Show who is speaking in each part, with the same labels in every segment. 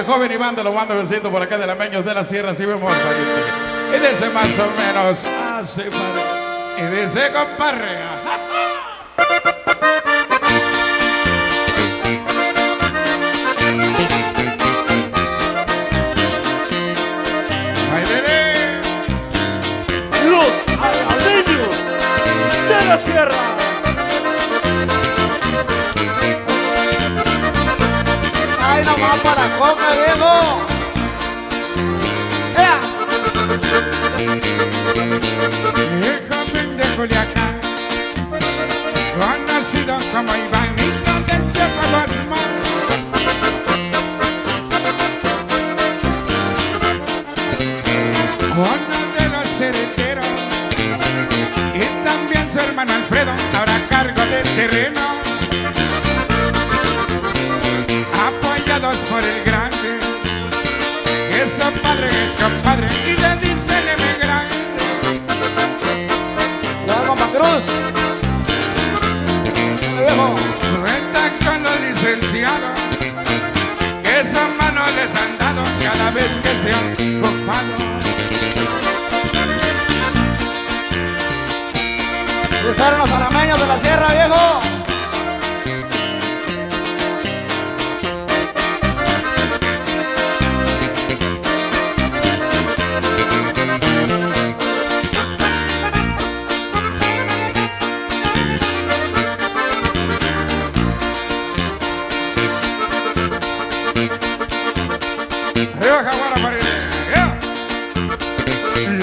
Speaker 1: El joven Iván de los mando besitos por acá de la Meños de la Sierra, si vemos Y dice más o menos así, padre. Y dice, compadre.
Speaker 2: Los alameños de la sierra.
Speaker 3: para Coca,
Speaker 1: Diego. Por el grande, su padre es compadre y le dice el emigrante.
Speaker 3: Ya, compa Cruz. Dale, viejo.
Speaker 1: Cuentan con los licenciados que esa mano les han dado cada vez que se han ocupado.
Speaker 3: Cruzaron los alameños de la sierra, viejo.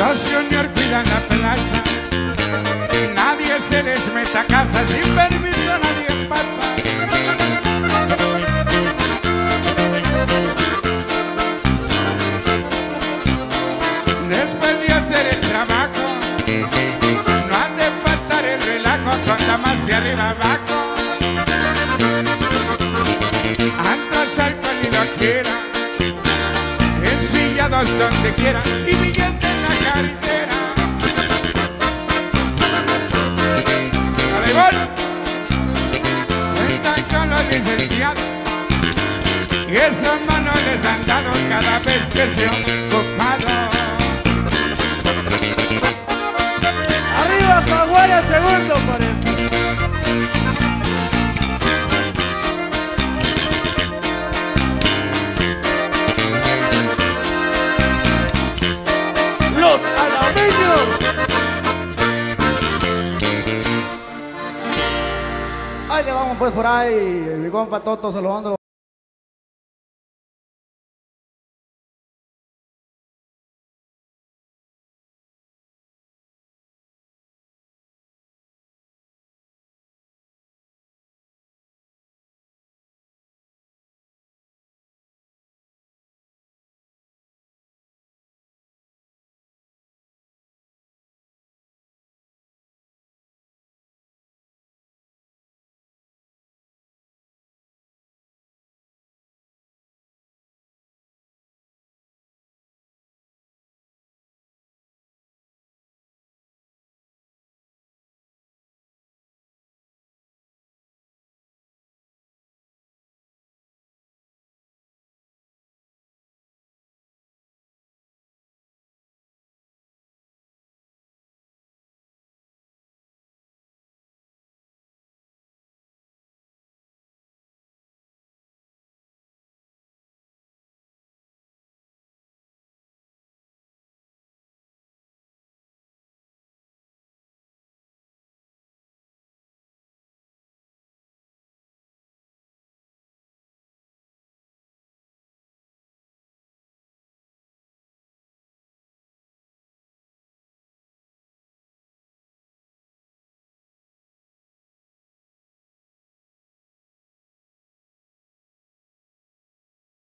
Speaker 1: Los juniors cuidan la plaza, nadie se les meta a casa, sin permiso nadie pasa. Después de hacer el trabajo, no han de faltar el relajo con damas y arriba abajo. Antes alcohol y lo quiera, ensillados donde quiera y billete en la. ¡Alegón! Cuentan con los licenciados y esas manos les han dado cada vez que se
Speaker 2: Los alameños.
Speaker 3: Ay, que vamos pues por ahí. Mi compa Toto saludando